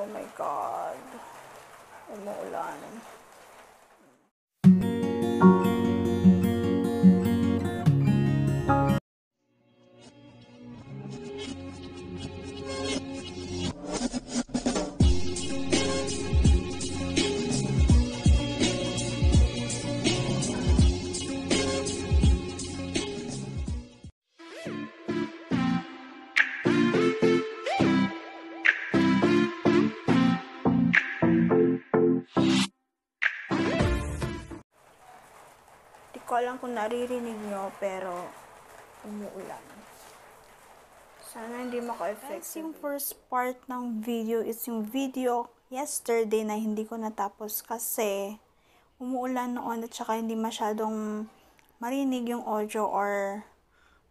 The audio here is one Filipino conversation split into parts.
Oh my God. Umuulan. Alam kung naririnig nyo, pero umuulan. Sana hindi maka-effect. Guys, yung first part ng video is yung video yesterday na hindi ko natapos kasi umuulan noon at saka hindi masyadong marinig yung audio or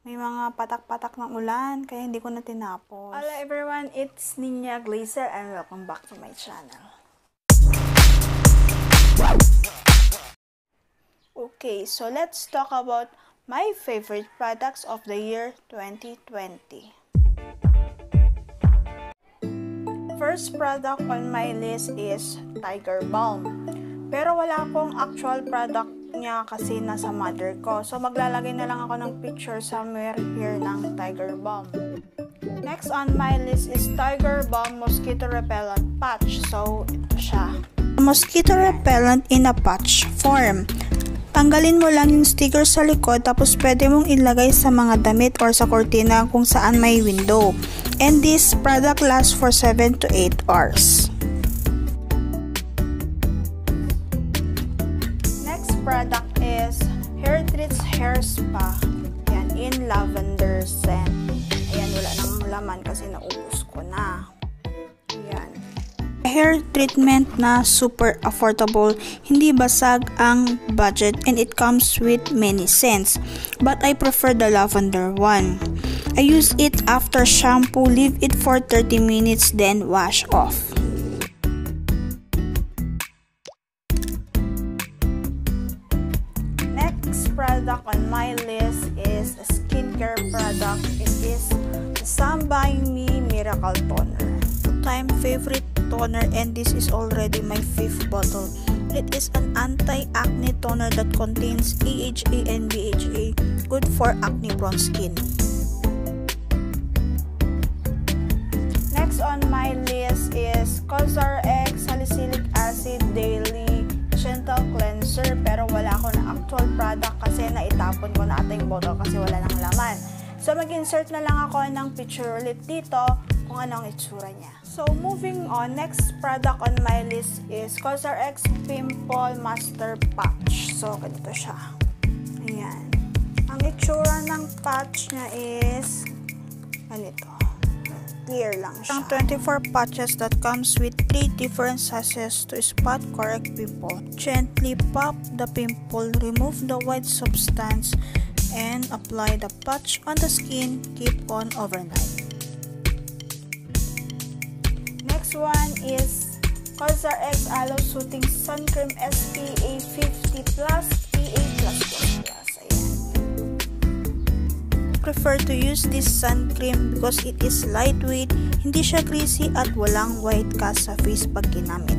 may mga patak-patak ng ulan kaya hindi ko na tinapos. Hello everyone, it's Ninya Glazer and welcome back to my channel. Okay, so let's talk about my favorite products of the year 2020. First product on my list is Tiger Balm. Pero wala akong actual product niya kasi nasa mother ko. So maglalagay na lang ako ng picture somewhere here ng Tiger Balm. Next on my list is Tiger Balm Mosquito Repellent Patch. So ito siya. Mosquito repellent in a patch form. Tanggalin mo lang yung sticker sa likod tapos pwede mong ilagay sa mga damit or sa kortina kung saan may window. And this product lasts for 7 to 8 hours. Next product is Hair Treats Hair Spa. Yan, in lavender scent. Ayan, wala nang laman kasi naubos ko na. Hair treatment na super affordable, hindi basag ang budget and it comes with many scents. But I prefer the lavender one. I use it after shampoo, leave it for 30 minutes then wash off. Next product on my list is a skincare product. It is the Sun by Me Miracle Toner. Time favorite toner and this is already my fifth bottle. It is an anti-acne toner that contains AHA and BHA, good for acne prone skin. Next on my list is Cosar X Salicylic Acid Daily Gentle Cleanser pero wala ako na actual product kasi naitapon ko na ating bottle kasi wala nang laman. So mag-insert na lang ako ng picture ulit dito kung ano ang itsura niya. So moving on, next product on my list is Cosar X Pimple Master Patch. So ganito siya. Ayan. Ang itsura ng patch niya is ganito clear lang siya. Ang 24 patches that comes with 3 different sizes to spot correct pimple. Gently pop the pimple, remove the white substance, and apply the patch on the skin. Keep on overnight. One is Cosar X Aloe Soothing Sun Cream SPA 50 Plus PA+++. Ayan prefer to use this sun cream because it is lightweight, hindi siya greasy at walang white cast sa face pag ginamit.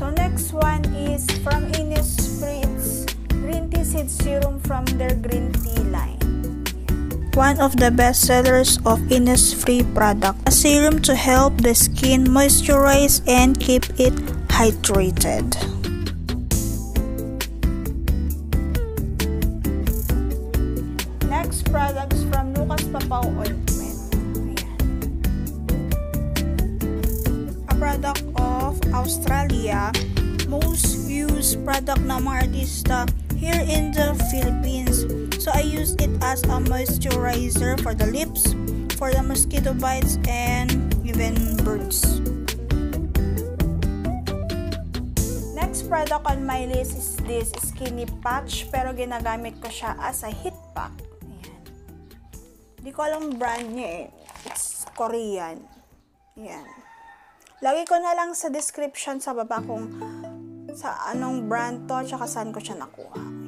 So next one is from Innisfree. Green tea seed serum from their green tea. One of the best sellers of Innisfree product, a serum to help the skin moisturize and keep it hydrated. next products from Lucas Papaw Ointment. A product of Australia. Most used product ng mga artista here in the Philippines. So I use it as a moisturizer for the lips, for the mosquito bites, and even burns. Next product on my list is this skinny patch pero ginagamit ko siya as a heat pack. Hindi ko alam brand niya eh. It's Korean. Yan. Lagi ko na lang sa description sa baba kung sa anong brand to tsaka saan ko siya nakuha.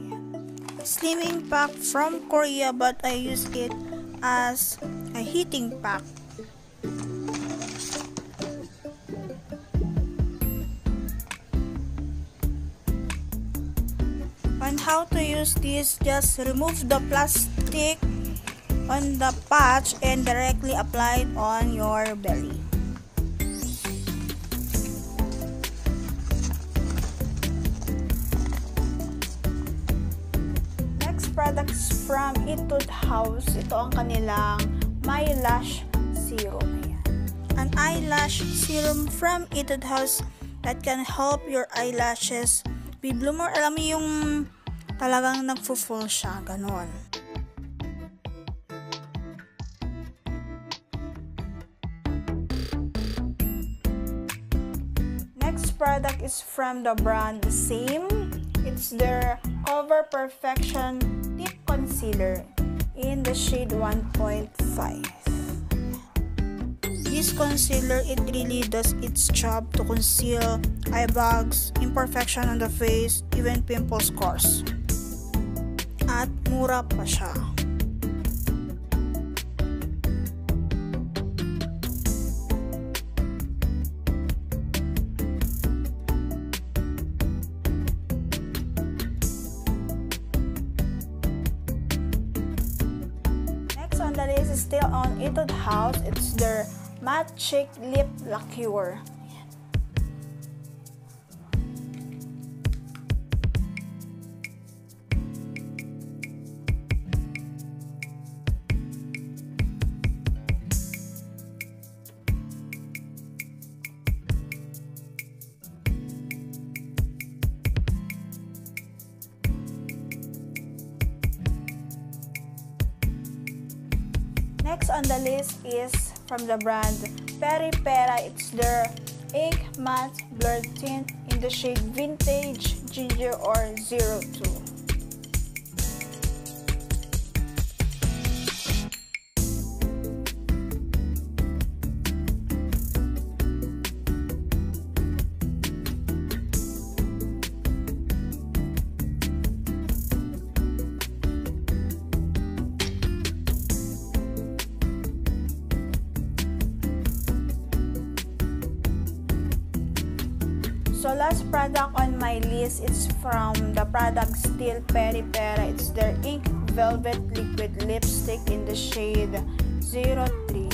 slimming pack from Korea but I use it as a heating pack. And how to use this, just remove the plastic on the patch and directly apply it on your belly. Products from Etude House. Ito ang kanilang My Lash Serum. Ayan. An eyelash serum from Etude House that can help your eyelashes be bloomer. Alam mo yung talagang nagfo-full siya. Ganon. Next product is from the brand Same. It's their Cover Perfection Deep Concealer in the shade 1.5. This concealer, it really does its job to conceal eye bags, imperfection on the face, even pimple scars. At mura pa siya. List is still on Etude House. It's their Matte Lip Lacquer. Next on the list is from the brand Peri Pera. It's their Ink Matte Blur Tint in the shade Vintage Ginger or 02. Last product on my list is from the product Still Peri Pera. It's their Ink Velvet Liquid Lipstick in the shade 03.